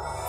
you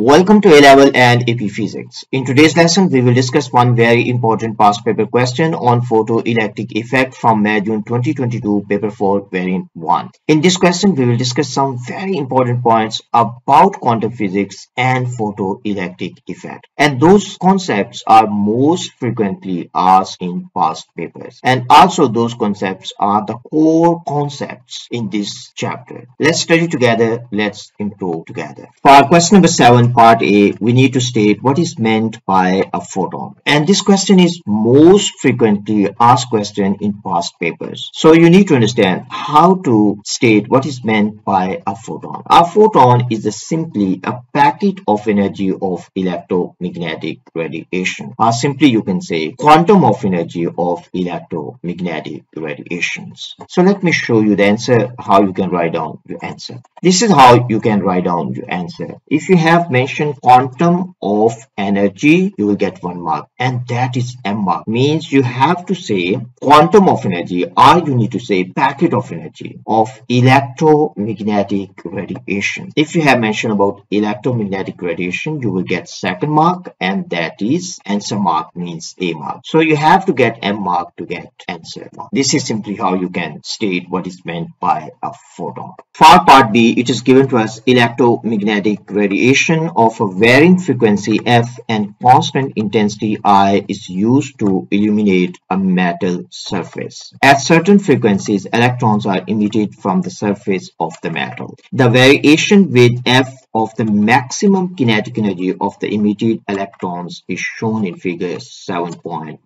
Welcome to A-Level and AP Physics. In today's lesson, we will discuss one very important past paper question on photoelectric effect from May June 2022 paper 4 variant 1. In this question, we will discuss some very important points about quantum physics and photoelectric effect. And those concepts are most frequently asked in past papers. And also those concepts are the core concepts in this chapter. Let's study together. Let's improve together. For question number 7, part A, we need to state what is meant by a photon. And this question is most frequently asked question in past papers. So you need to understand how to state what is meant by a photon. A photon is a simply a packet of energy of electromagnetic radiation. Or simply you can say quantum of energy of electromagnetic radiations. So let me show you the answer, how you can write down your answer. This is how you can write down your answer. If you have mention quantum of energy you will get one mark. And that is m mark. Means you have to say quantum of energy or you need to say packet of energy of electromagnetic radiation. If you have mentioned about electromagnetic radiation you will get second mark and that is answer mark means a mark. So you have to get m mark to get answer mark. This is simply how you can state what is meant by a photon. For part b it is given to us electromagnetic radiation of a varying frequency f and constant intensity i is used to illuminate a metal surface. At certain frequencies, electrons are emitted from the surface of the metal. The variation with f of the maximum kinetic energy of the emitted electrons is shown in figure 7.1.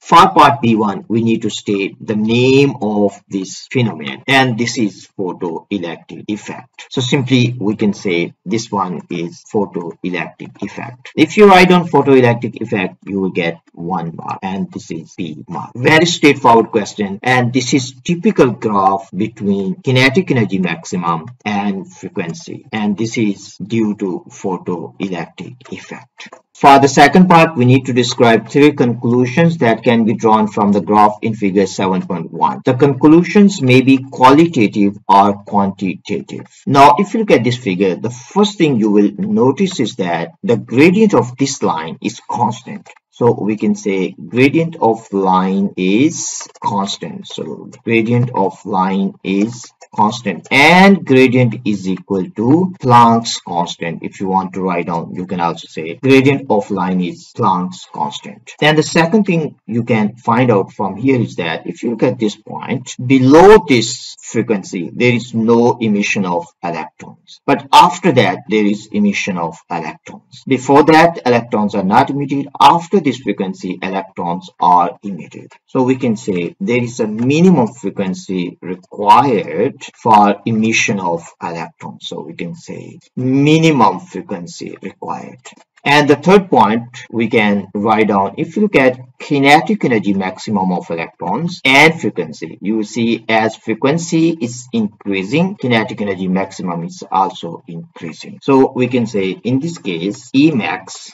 For part B1, we need to state the name of this phenomenon and this is photoelectric effect. So simply we can say this one is photoelectric effect. If you write on photoelectric effect, you will get one mark and this is B mark. Very straightforward question and this is typical graph between kinetic energy maximum and frequency and this is due to photoelectric effect. For the second part, we need to describe three conclusions that can be drawn from the graph in figure 7.1. The conclusions may be qualitative or quantitative. Now, if you look at this figure, the first thing you will notice is that the gradient of this line is constant. So we can say gradient of line is constant. So gradient of line is constant and gradient is equal to Planck's constant. If you want to write down, you can also say gradient of line is Planck's constant. Then the second thing you can find out from here is that if you look at this point, below this frequency, there is no emission of electrons. But after that, there is emission of electrons. Before that, electrons are not emitted. After this frequency, electrons are emitted. So we can say there is a minimum frequency required for emission of electrons. So we can say minimum frequency required. And the third point we can write down, if you look at kinetic energy maximum of electrons and frequency, you see as frequency is increasing, kinetic energy maximum is also increasing. So we can say in this case, Emax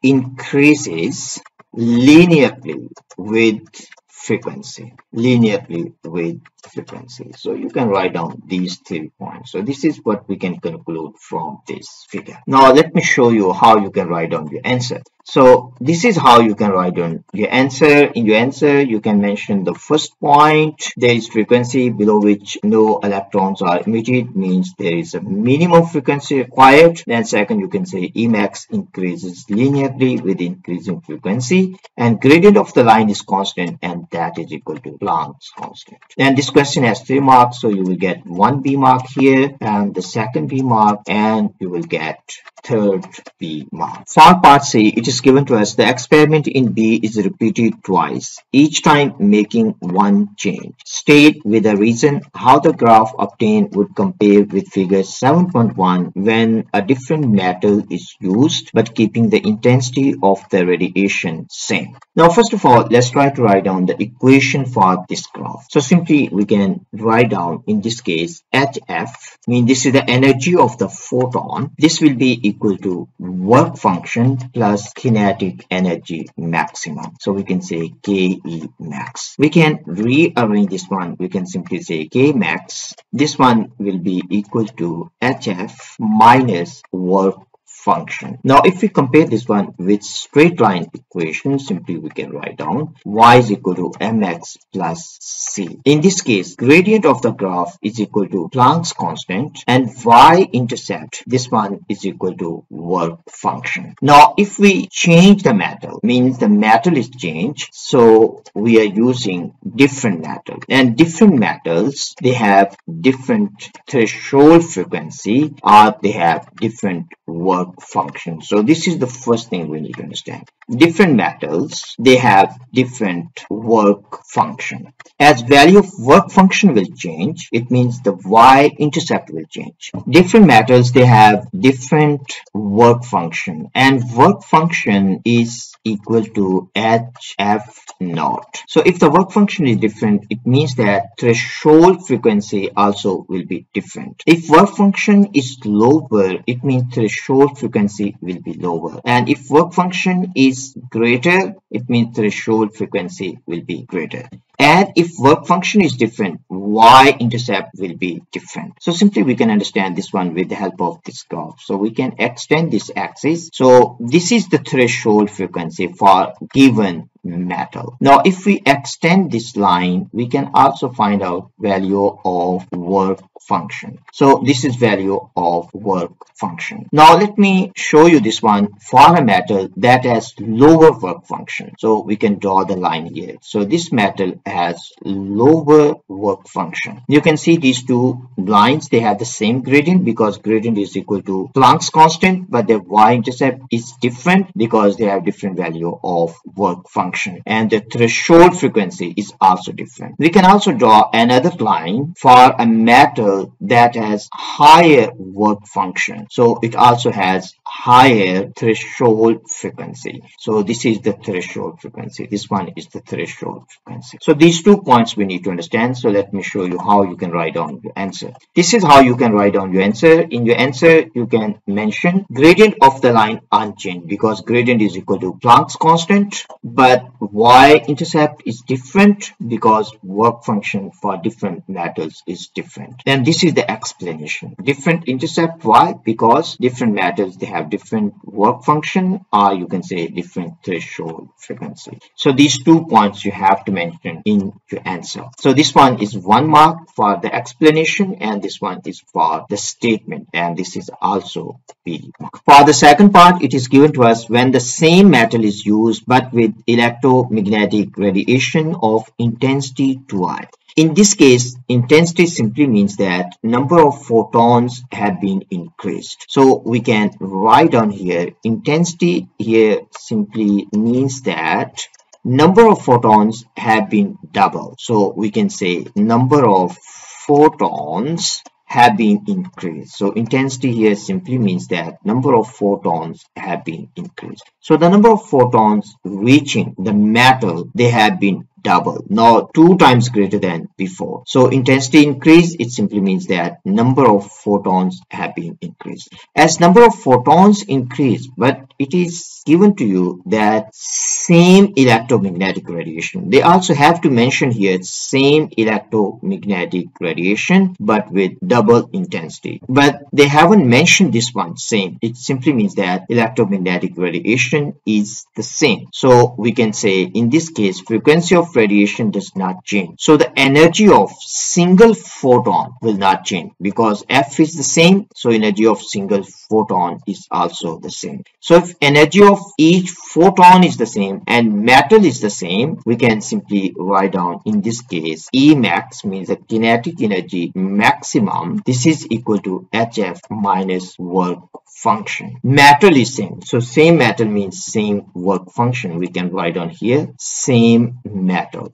increases linearly with frequency linearly with frequency so you can write down these three points so this is what we can conclude from this figure now let me show you how you can write down your answer so this is how you can write down your answer. In your answer, you can mention the first point. There is frequency below which no electrons are emitted means there is a minimum frequency required. Then second, you can say Emax increases linearly with increasing frequency and gradient of the line is constant and that is equal to Planck's constant. And this question has three marks. So you will get one B mark here and the second B mark and you will get third B mark. For part C, it is given to us, the experiment in B is repeated twice, each time making one change. State with a reason how the graph obtained would compare with figure 7.1 when a different metal is used but keeping the intensity of the radiation same. Now first of all, let's try to write down the equation for this graph. So simply we can write down in this case hf I mean this is the energy of the photon. This will be equal to work function plus kinetic energy maximum. So we can say ke max. We can rearrange this one. We can simply say k max. This one will be equal to hf minus work function. Now, if we compare this one with straight line equation, simply we can write down y is equal to mx plus c. In this case, gradient of the graph is equal to Planck's constant and y-intercept, this one is equal to work function. Now, if we change the metal, means the metal is changed, so we are using different metal and different metals, they have different threshold frequency or they have different work function. So this is the first thing we need to understand. Different metals, they have different work function. As value of work function will change, it means the y-intercept will change. Different metals, they have different work function and work function is equal to hf naught. So if the work function is different, it means that threshold frequency also will be different. If work function is lower, it means threshold frequency will be lower. And if work function is greater, it means threshold frequency will be greater. And if work function is different, y-intercept will be different. So simply we can understand this one with the help of this graph. So we can extend this axis. So this is the threshold frequency for given metal. Now, if we extend this line, we can also find out value of work function. So this is value of work function. Now, let me show you this one for a metal that has lower work function. So we can draw the line here. So this metal has lower work function. You can see these two lines, they have the same gradient because gradient is equal to Planck's constant, but their y-intercept is different because they have different value of work function function and the threshold frequency is also different. We can also draw another line for a metal that has higher work function. So it also has higher threshold frequency. So this is the threshold frequency. This one is the threshold frequency. So these two points we need to understand. So let me show you how you can write down your answer. This is how you can write down your answer. In your answer, you can mention gradient of the line unchanged because gradient is equal to Planck's constant, but y-intercept is different because work function for different metals is different. And this is the explanation. Different intercept, why? Because different metals, they have different work function or you can say different threshold frequency. So these two points you have to mention in your answer. So this one is one mark for the explanation and this one is for the statement and this is also B. For the second part, it is given to us when the same metal is used but with electromagnetic radiation of intensity 2i. In this case, intensity simply means that number of photons have been increased. So we can down here, intensity here simply means that number of photons have been doubled. So we can say number of photons have been increased. So intensity here simply means that number of photons have been increased. So the number of photons reaching the metal, they have been double now two times greater than before. So intensity increase it simply means that number of photons have been increased. As number of photons increase but it is given to you that same electromagnetic radiation they also have to mention here same electromagnetic radiation but with double intensity but they haven't mentioned this one same it simply means that electromagnetic radiation is the same so we can say in this case frequency of radiation does not change. So the energy of single photon will not change because F is the same. So energy of single photon is also the same. So if energy of each photon is the same and metal is the same, we can simply write down in this case E max means the kinetic energy maximum. This is equal to HF minus work function. Metal is same. So same metal means same work function. We can write on here same metal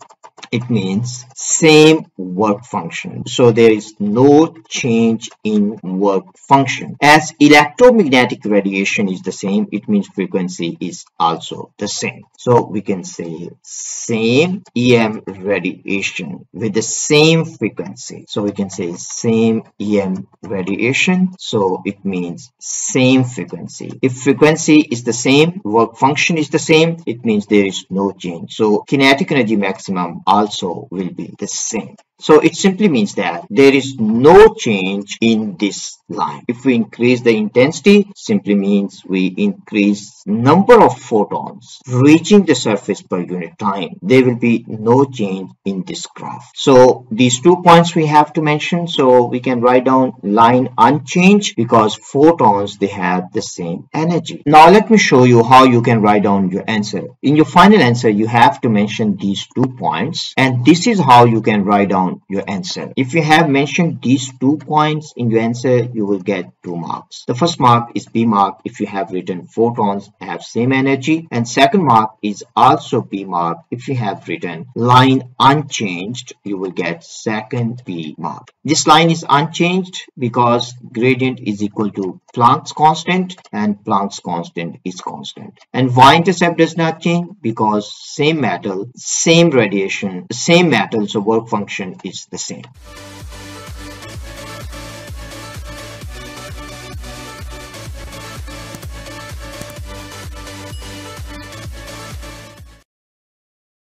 it means same work function. So there is no change in work function. As electromagnetic radiation is the same, it means frequency is also the same. So we can say same EM radiation with the same frequency. So we can say same EM radiation. So it means same frequency. If frequency is the same, work function is the same, it means there is no change. So kinetic energy maximum also will be the same. So it simply means that there is no change in this line. If we increase the intensity, simply means we increase number of photons reaching the surface per unit time. There will be no change in this graph. So these two points we have to mention. So we can write down line unchanged because photons, they have the same energy. Now let me show you how you can write down your answer. In your final answer, you have to mention these two points and this is how you can write down your answer. If you have mentioned these two points in your answer, you will get two marks. The first mark is B mark if you have written photons have same energy and second mark is also B mark if you have written line unchanged, you will get second B mark. This line is unchanged because gradient is equal to Planck's constant and Planck's constant is constant. And y-intercept does not change because same metal, same radiation, same metal, so work function is the same.